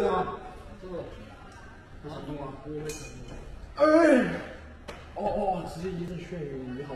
对啊，这个不成功啊，不会成功。哎，哦哦，直接一阵眩晕，你好。